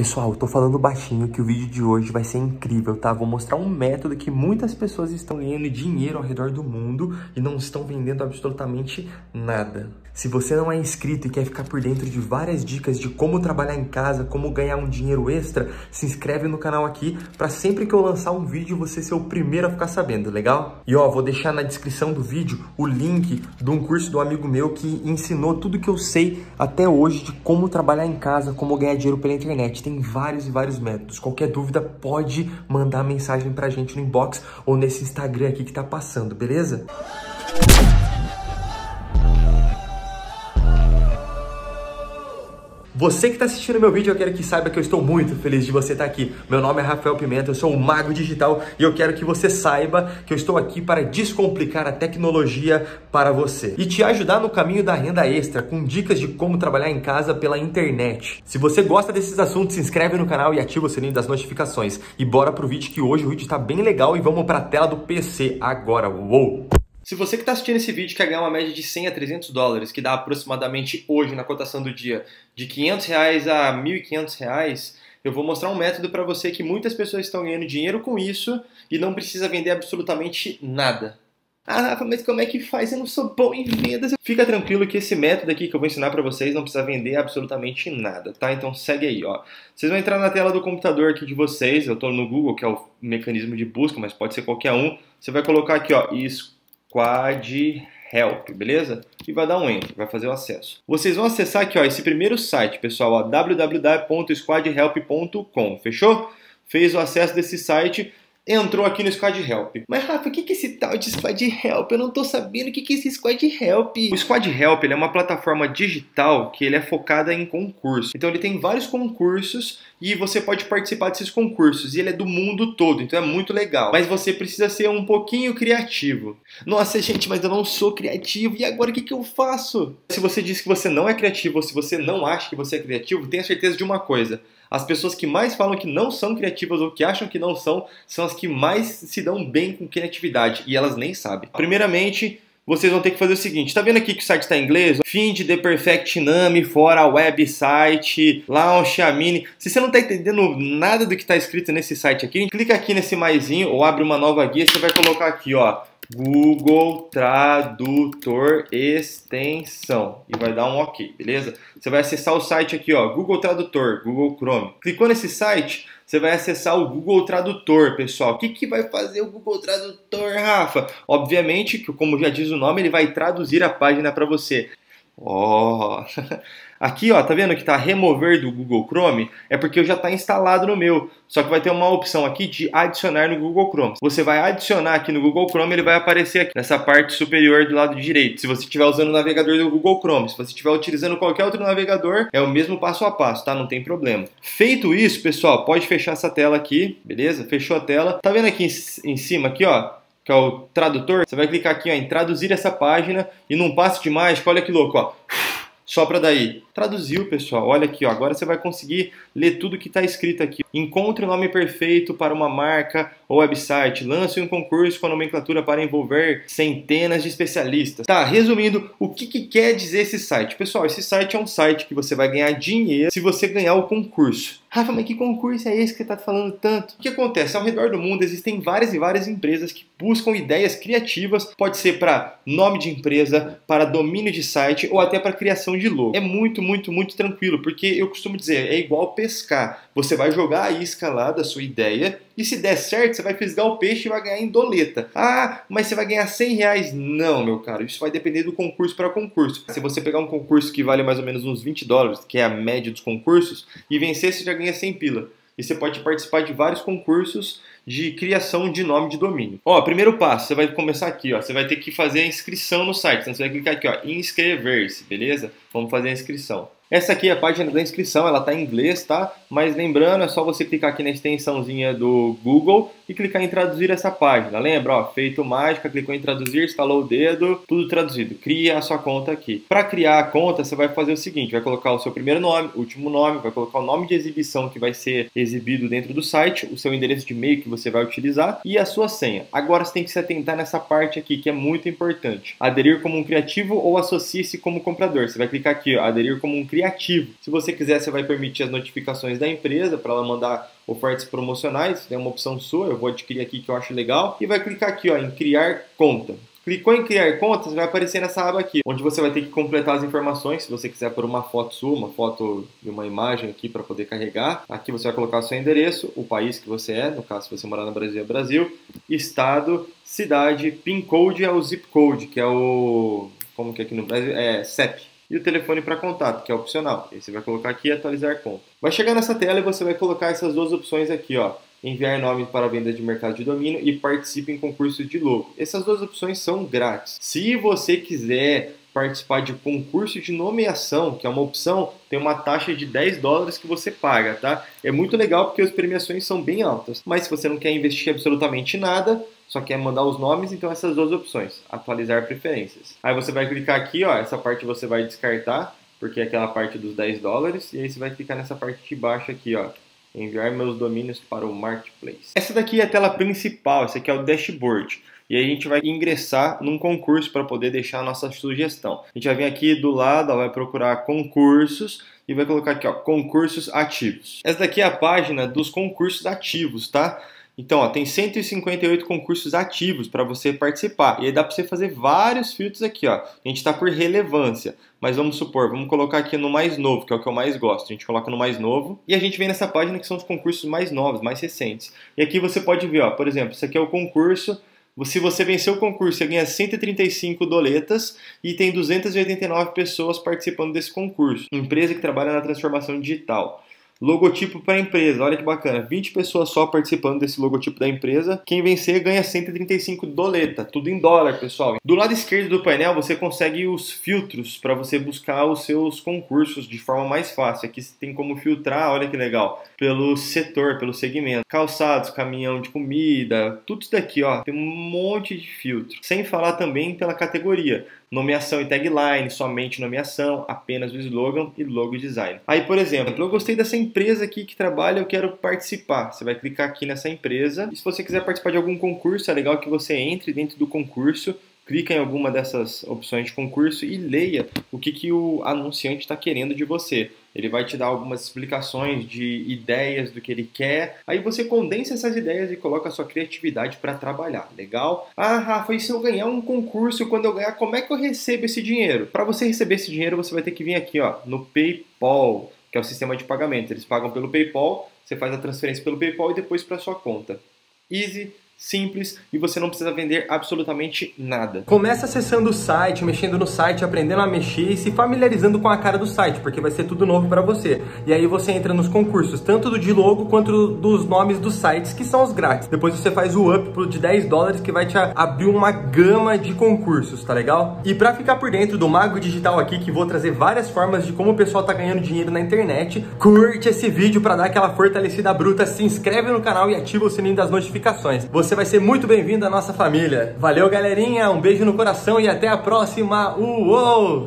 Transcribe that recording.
Pessoal, eu tô falando baixinho que o vídeo de hoje vai ser incrível, tá? Vou mostrar um método que muitas pessoas estão ganhando dinheiro ao redor do mundo e não estão vendendo absolutamente nada. Se você não é inscrito e quer ficar por dentro de várias dicas de como trabalhar em casa, como ganhar um dinheiro extra, se inscreve no canal aqui para sempre que eu lançar um vídeo você ser o primeiro a ficar sabendo, legal? E ó, vou deixar na descrição do vídeo o link de um curso do amigo meu que ensinou tudo que eu sei até hoje de como trabalhar em casa, como ganhar dinheiro pela internet. Tem vários e vários métodos. Qualquer dúvida pode mandar mensagem pra gente no inbox ou nesse Instagram aqui que tá passando, beleza? Você que está assistindo meu vídeo, eu quero que saiba que eu estou muito feliz de você estar aqui. Meu nome é Rafael Pimenta, eu sou o Mago Digital e eu quero que você saiba que eu estou aqui para descomplicar a tecnologia para você e te ajudar no caminho da renda extra com dicas de como trabalhar em casa pela internet. Se você gosta desses assuntos, se inscreve no canal e ativa o sininho das notificações. E bora pro vídeo que hoje o vídeo está bem legal e vamos para a tela do PC agora. Uou! Se você que está assistindo esse vídeo quer ganhar uma média de 100 a 300 dólares, que dá aproximadamente hoje na cotação do dia de 500 reais a 1.500 reais, eu vou mostrar um método para você que muitas pessoas estão ganhando dinheiro com isso e não precisa vender absolutamente nada. Ah, Rafa, mas como é que faz? Eu não sou bom em vendas. Fica tranquilo que esse método aqui que eu vou ensinar para vocês não precisa vender absolutamente nada, tá? Então segue aí, ó. Vocês vão entrar na tela do computador aqui de vocês. Eu estou no Google, que é o mecanismo de busca, mas pode ser qualquer um. Você vai colocar aqui, ó, isso Squad Help, beleza? E vai dar um enter, vai fazer o acesso. Vocês vão acessar aqui, ó, esse primeiro site, pessoal, www.squadhelp.com, fechou? Fez o acesso desse site, entrou aqui no Squad Help. Mas Rafa, o que é esse tal de Squad Help? Eu não tô sabendo o que é esse Squad Help. O Squad Help é uma plataforma digital que ele é focada em concurso. Então ele tem vários concursos e você pode participar desses concursos. E ele é do mundo todo, então é muito legal. Mas você precisa ser um pouquinho criativo. Nossa, gente, mas eu não sou criativo. E agora o que, que eu faço? Se você diz que você não é criativo ou se você não acha que você é criativo, tenha certeza de uma coisa as pessoas que mais falam que não são criativas ou que acham que não são, são as que mais se dão bem com criatividade e elas nem sabem. Primeiramente, vocês vão ter que fazer o seguinte, tá vendo aqui que o site está em inglês? Find the perfect name for a website, launch a mini. Se você não está entendendo nada do que está escrito nesse site aqui, clica aqui nesse maisinho ou abre uma nova guia, você vai colocar aqui, ó, Google Tradutor Extensão e vai dar um OK, beleza? Você vai acessar o site aqui, ó, Google Tradutor, Google Chrome. Clicou nesse site, você vai acessar o Google Tradutor, pessoal. O que, que vai fazer o Google Tradutor, Rafa? Obviamente que, como já diz o nome, ele vai traduzir a página para você. Ó, oh. Aqui, ó, tá vendo que tá remover do Google Chrome? É porque já está instalado no meu. Só que vai ter uma opção aqui de adicionar no Google Chrome. Você vai adicionar aqui no Google Chrome, ele vai aparecer aqui nessa parte superior do lado direito. Se você estiver usando o navegador do Google Chrome, se você estiver utilizando qualquer outro navegador, é o mesmo passo a passo, tá? Não tem problema. Feito isso, pessoal, pode fechar essa tela aqui, beleza? Fechou a tela. Tá vendo aqui em cima aqui, ó? Que é o tradutor, você vai clicar aqui ó, em traduzir essa página e num passo de mágica, olha que louco, ó. Sopra daí. Traduziu, pessoal. Olha aqui, ó. agora você vai conseguir ler tudo que está escrito aqui. Encontre o nome perfeito para uma marca ou website. Lance um concurso com a nomenclatura para envolver centenas de especialistas. Tá, resumindo, o que, que quer dizer esse site? Pessoal, esse site é um site que você vai ganhar dinheiro se você ganhar o concurso. Rafa, mas que concurso é esse que você está falando tanto? O que acontece? Ao redor do mundo existem várias e várias empresas que buscam ideias criativas, pode ser para nome de empresa, para domínio de site ou até para criação de logo. É muito, muito, muito tranquilo, porque eu costumo dizer, é igual pescar. Você vai jogar a isca lá da sua ideia e se der certo, você vai fisgar o peixe e vai ganhar em doleta. Ah, mas você vai ganhar 100 reais. Não, meu caro, isso vai depender do concurso para concurso. Se você pegar um concurso que vale mais ou menos uns 20 dólares, que é a média dos concursos, e vencer, você já ganha 100 pila. E você pode participar de vários concursos de criação de nome de domínio. Ó, primeiro passo, você vai começar aqui, ó. Você vai ter que fazer a inscrição no site. Então você vai clicar aqui, ó, inscrever-se, beleza? Vamos fazer a inscrição. Essa aqui é a página da inscrição, ela está em inglês, tá? Mas lembrando, é só você clicar aqui na extensãozinha do Google e clicar em traduzir essa página. Lembra, ó, feito mágica, clicou em traduzir, estalou o dedo, tudo traduzido. Cria a sua conta aqui. Para criar a conta, você vai fazer o seguinte, vai colocar o seu primeiro nome, último nome, vai colocar o nome de exibição que vai ser exibido dentro do site, o seu endereço de e-mail que você vai utilizar e a sua senha. Agora você tem que se atentar nessa parte aqui, que é muito importante. Aderir como um criativo ou associe-se como comprador. Você vai clicar aqui, ó, aderir como um criativo criativo. Se você quiser, você vai permitir as notificações da empresa para ela mandar ofertas promocionais, é uma opção sua, eu vou adquirir aqui que eu acho legal, e vai clicar aqui ó, em criar conta. Clicou em criar contas, vai aparecer nessa aba aqui, onde você vai ter que completar as informações, se você quiser por uma foto sua, uma foto de uma imagem aqui para poder carregar. Aqui você vai colocar o seu endereço, o país que você é, no caso se você morar no Brasil é Brasil, estado, cidade, PIN code é o zip code, que é o como que é aqui no Brasil é CEP e o telefone para contato, que é opcional. Aí você vai colocar aqui atualizar conta. Vai chegar nessa tela e você vai colocar essas duas opções aqui, ó enviar nome para venda de mercado de domínio e participe em concursos de logo. Essas duas opções são grátis. Se você quiser participar de concurso de nomeação, que é uma opção, tem uma taxa de 10 dólares que você paga, tá? É muito legal porque as premiações são bem altas. Mas se você não quer investir absolutamente nada, só quer mandar os nomes, então essas duas opções, atualizar preferências. Aí você vai clicar aqui, ó, essa parte você vai descartar, porque é aquela parte dos 10 dólares, e aí você vai clicar nessa parte de baixo aqui, ó, enviar meus domínios para o Marketplace. Essa daqui é a tela principal, esse aqui é o dashboard. E aí a gente vai ingressar num concurso para poder deixar a nossa sugestão. A gente vai vir aqui do lado, ó, vai procurar concursos e vai colocar aqui, ó, concursos ativos. Essa daqui é a página dos concursos ativos, tá? Então, ó, tem 158 concursos ativos para você participar. E aí dá para você fazer vários filtros aqui, ó. A gente está por relevância, mas vamos supor, vamos colocar aqui no mais novo, que é o que eu mais gosto. A gente coloca no mais novo e a gente vem nessa página que são os concursos mais novos, mais recentes. E aqui você pode ver, ó, por exemplo, isso aqui é o concurso se você vencer o concurso, você ganha 135 doletas e tem 289 pessoas participando desse concurso. Empresa que trabalha na transformação digital. Logotipo para empresa, olha que bacana. 20 pessoas só participando desse logotipo da empresa. Quem vencer ganha 135 doleta, tudo em dólar, pessoal. Do lado esquerdo do painel você consegue os filtros para você buscar os seus concursos de forma mais fácil. Aqui você tem como filtrar, olha que legal, pelo setor, pelo segmento. Calçados, caminhão de comida, tudo isso daqui, ó, tem um monte de filtro. Sem falar também pela categoria nomeação e tagline, somente nomeação, apenas o slogan e logo design. Aí, por exemplo, eu gostei dessa empresa aqui que trabalha, eu quero participar. Você vai clicar aqui nessa empresa. E se você quiser participar de algum concurso, é legal que você entre dentro do concurso clica em alguma dessas opções de concurso e leia o que, que o anunciante está querendo de você. Ele vai te dar algumas explicações de ideias do que ele quer. Aí você condensa essas ideias e coloca a sua criatividade para trabalhar. Legal? Ah, Rafa, e se eu ganhar um concurso, quando eu ganhar, como é que eu recebo esse dinheiro? Para você receber esse dinheiro, você vai ter que vir aqui, ó, no PayPal, que é o sistema de pagamento. Eles pagam pelo PayPal, você faz a transferência pelo PayPal e depois para sua conta. Easy, simples e você não precisa vender absolutamente nada. Começa acessando o site, mexendo no site, aprendendo a mexer e se familiarizando com a cara do site, porque vai ser tudo novo para você. E aí você entra nos concursos, tanto do de logo quanto dos nomes dos sites, que são os grátis. Depois você faz o up de 10 dólares, que vai te abrir uma gama de concursos, tá legal? E para ficar por dentro do Mago Digital aqui, que vou trazer várias formas de como o pessoal tá ganhando dinheiro na internet, curte esse vídeo para dar aquela fortalecida bruta, se inscreve no canal e ativa o sininho das notificações. Você você vai ser muito bem-vindo à nossa família. Valeu, galerinha, um beijo no coração e até a próxima. Uou!